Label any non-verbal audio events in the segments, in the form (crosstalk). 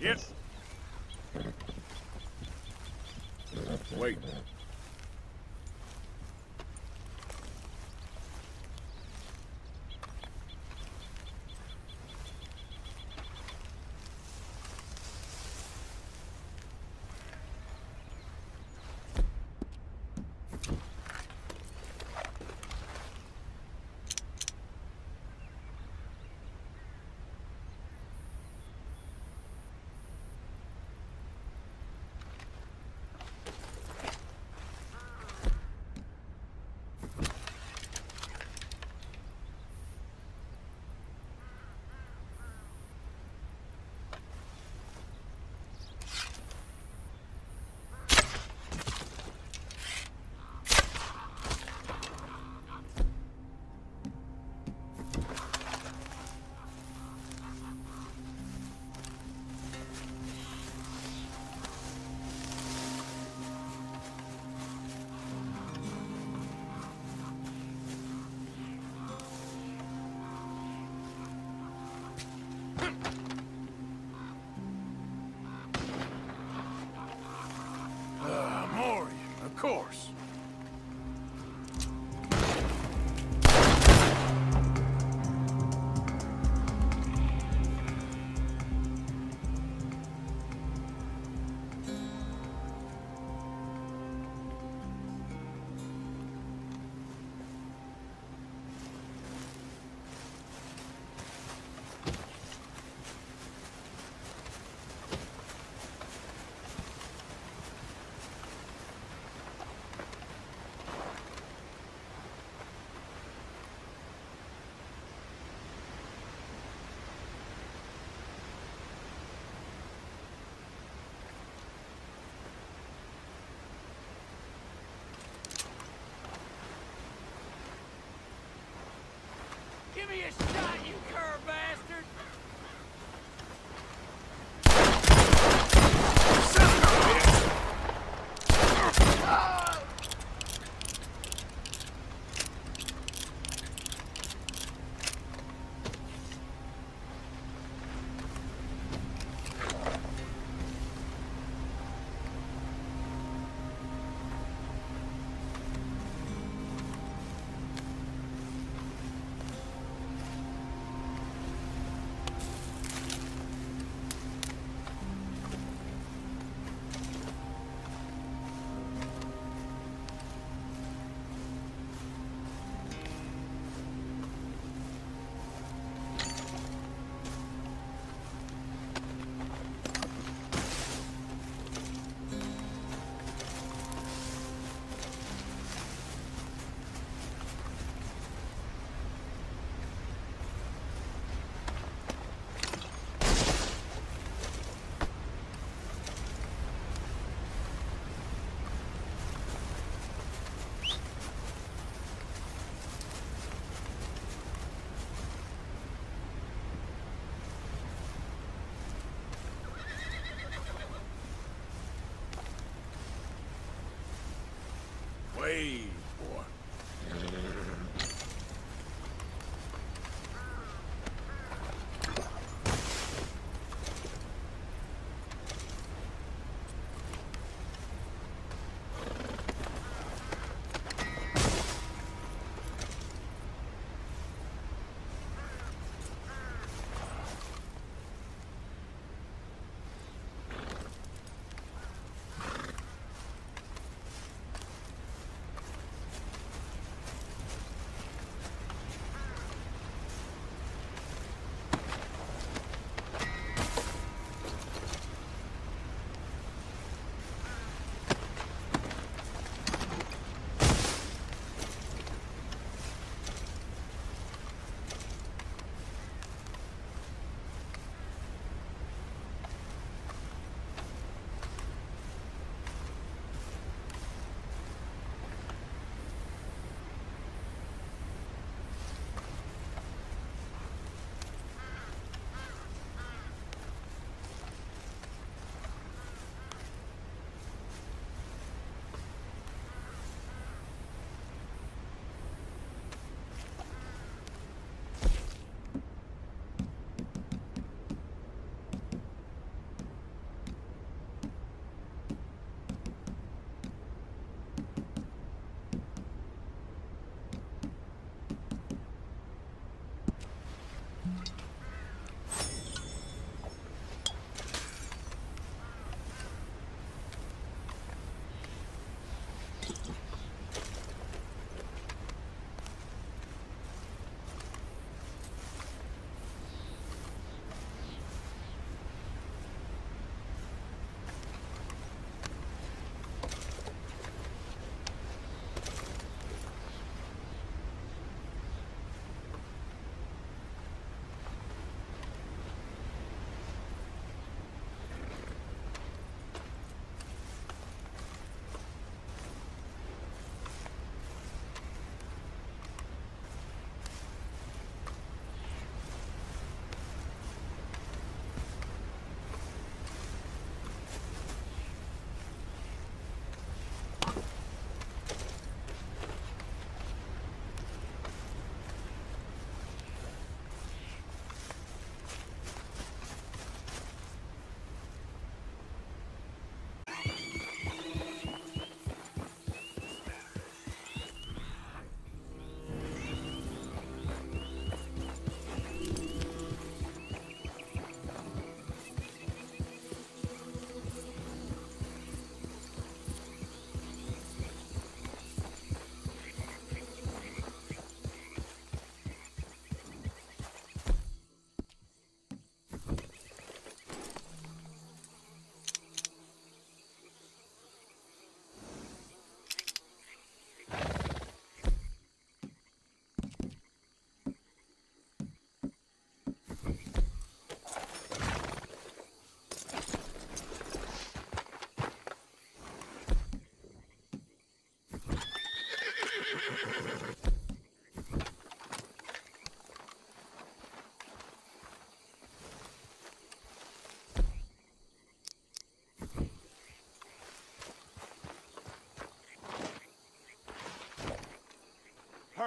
Yep. Wait. Course. Give me a shot,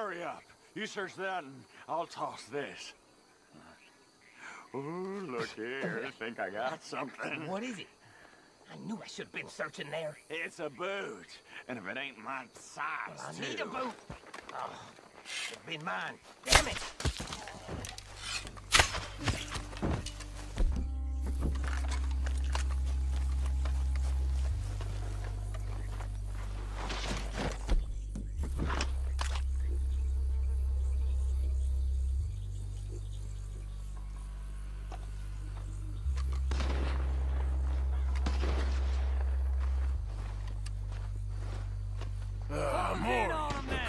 Hurry up. You search that and I'll toss this. Ooh, look here. I (laughs) think I got something. What is it? I knew I should have been searching there. It's a boot. And if it ain't my size, Well, I need a boot. Oh, should have been mine. Damn it!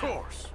course.